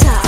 top.